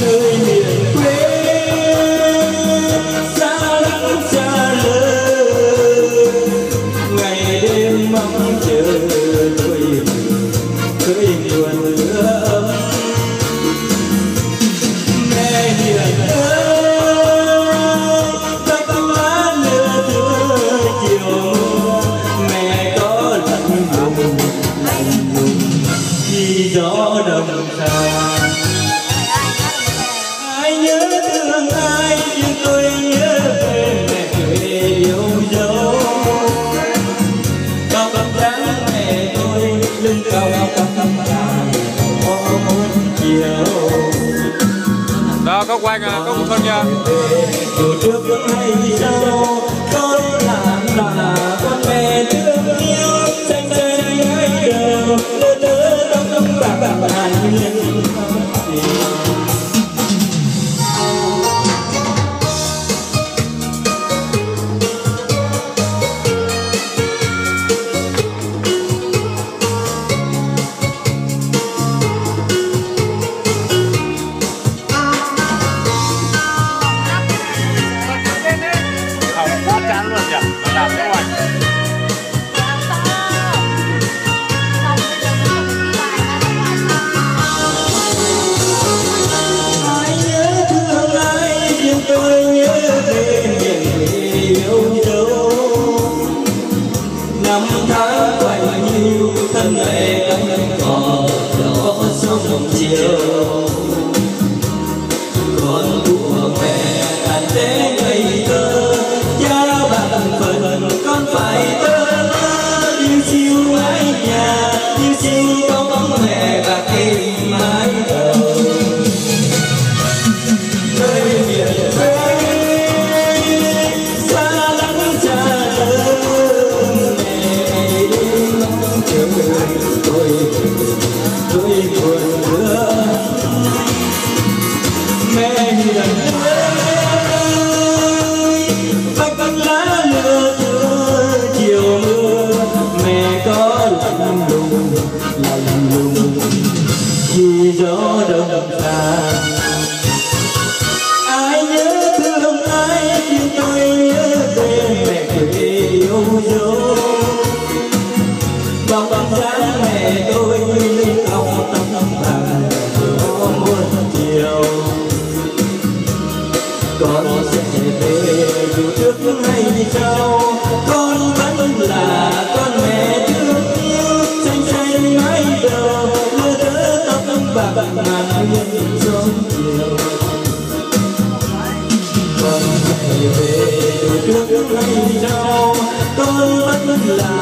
nơi vì gió đồng sầu ai nhớ thương ai nhưng tôi nhớ về mẹ quê yêu dấu cao cầm trắng mẹ tôi lưng cao cao cầm cầm tràng chiều đó có quay à, có một phân nha trước hay sau tôi làm năm tháng quạnh hiu thân mẹ cánh cỏ gió sông chiều. Con của mẹ đàn tế ngây thơ cha bạn phần con phải tới lạnh lùng lạnh lùng khi gió đông xa ai nhớ thương ai nhưng tôi nhớ về mẹ quê yêu dấu bằng bằng dáng mẹ tôi linh lòng tâm vàng gió muôn chiều con sẽ về dù trước hay sau con vẫn tặng ngàn thiên trong chiều còn ngày về đôi nước lấy nhau tôi vẫn là